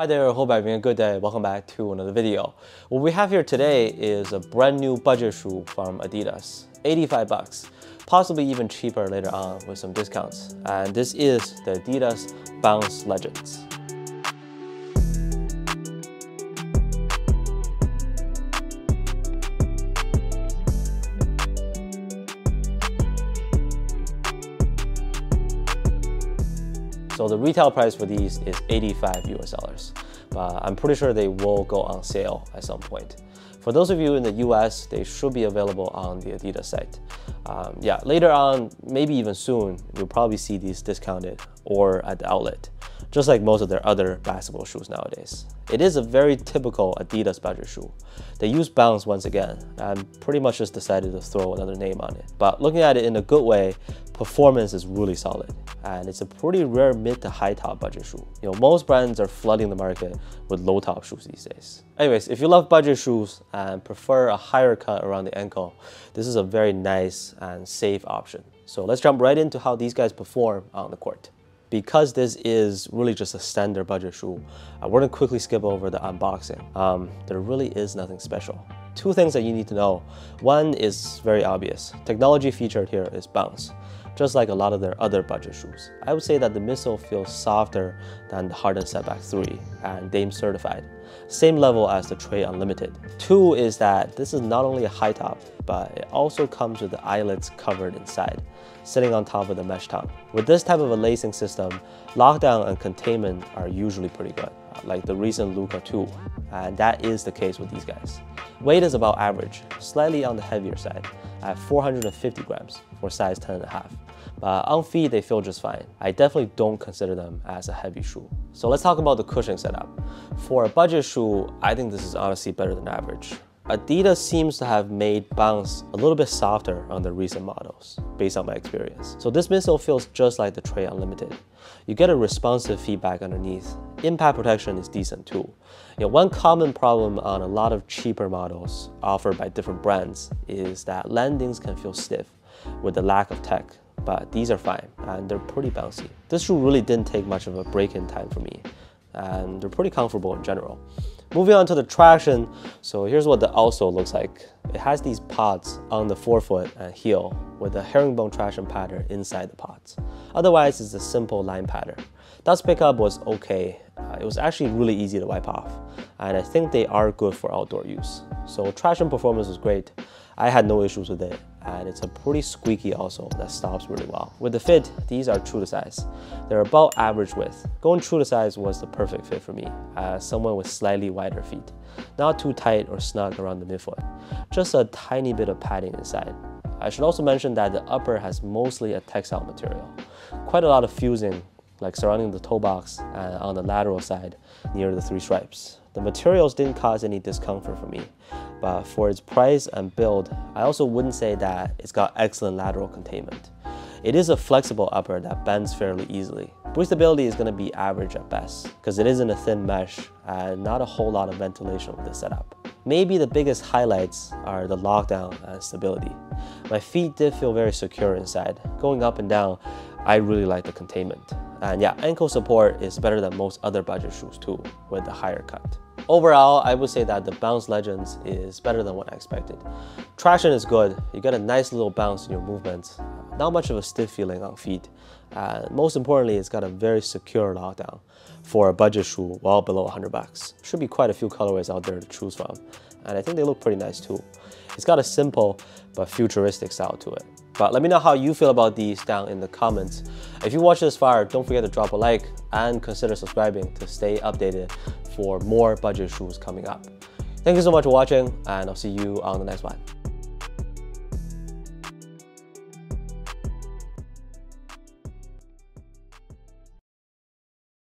Hi there, hope you're having a good day. Welcome back to another video. What we have here today is a brand new budget shoe from Adidas. 85 bucks, possibly even cheaper later on with some discounts. And this is the Adidas Bounce Legends. So the retail price for these is 85 US dollars, but I'm pretty sure they will go on sale at some point. For those of you in the US, they should be available on the Adidas site. Um, yeah, later on, maybe even soon, you'll probably see these discounted or at the outlet just like most of their other basketball shoes nowadays. It is a very typical Adidas budget shoe. They use bounce once again, and pretty much just decided to throw another name on it. But looking at it in a good way, performance is really solid, and it's a pretty rare mid to high top budget shoe. You know, most brands are flooding the market with low top shoes these days. Anyways, if you love budget shoes and prefer a higher cut around the ankle, this is a very nice and safe option. So let's jump right into how these guys perform on the court because this is really just a standard budget shoe, I want to quickly skip over the unboxing. Um, there really is nothing special. Two things that you need to know. One is very obvious. Technology featured here is bounce, just like a lot of their other budget shoes. I would say that the midsole feels softer than the Harden Stepback 3 and Dame certified, same level as the Trae Unlimited. Two is that this is not only a high top, but it also comes with the eyelets covered inside, sitting on top of the mesh tongue. With this type of a lacing system, lockdown and containment are usually pretty good, Uh, like the recent Luka 2, and that is the case with these guys. Weight is about average, slightly on the heavier side, at 450 grams for size 10.5. But on feet, they feel just fine. I definitely don't consider them as a heavy shoe. So let's talk about the cushioning setup. For a budget shoe, I think this is honestly better than average. Adidas seems to have made bounce a little bit softer on the recent models, based on my experience. So this midsole feels just like the Trae Unlimited. You get a responsive feedback underneath. Impact protection is decent too. You know, one common problem on a lot of cheaper models offered by different brands is that landings can feel stiff with the lack of tech, but these are fine and they're pretty bouncy. This shoe really didn't take much of a break-in time for me and they're pretty comfortable in general. Moving on to the traction, so here's what the outsole looks like. It has these pods on the forefoot and heel with a herringbone traction pattern inside the pods. Otherwise, it's a simple line pattern. Dust pickup was okay. Uh, it was actually really easy to wipe off, and I think they are good for outdoor use. So traction performance was great. I had no issues with it and it's a pretty squeaky outsole that stops really well. With the fit, these are true to size. They're about average width. Going true to size was the perfect fit for me someone with slightly wider feet. Not too tight or snug around the midfoot. Just a tiny bit of padding inside. I should also mention that the upper has mostly a textile material. Quite a lot of fusing like surrounding the toe box and on the lateral side near the three stripes. The materials didn't cause any discomfort for me, but for its price and build, I also wouldn't say that it's got excellent lateral containment. It is a flexible upper that bends fairly easily. Breathability is going to be average at best, because it isn't a thin mesh and not a whole lot of ventilation with this setup. Maybe the biggest highlights are the lockdown and stability. My feet did feel very secure inside. Going up and down, I really like the containment. And yeah, ankle support is better than most other budget shoes too, with the higher cut. Overall, I would say that the Bounce Legends is better than what I expected. Traction is good, you get a nice little bounce in your movements, not much of a stiff feeling on feet. Uh, most importantly, it's got a very secure lockdown for a budget shoe well below 100 bucks. Should be quite a few colorways out there to choose from, and I think they look pretty nice too. It's got a simple but futuristic style to it. But let me know how you feel about these down in the comments. If you watch this far, don't forget to drop a like and consider subscribing to stay updated for more budget shoes coming up. Thank you so much for watching and I'll see you on the next one.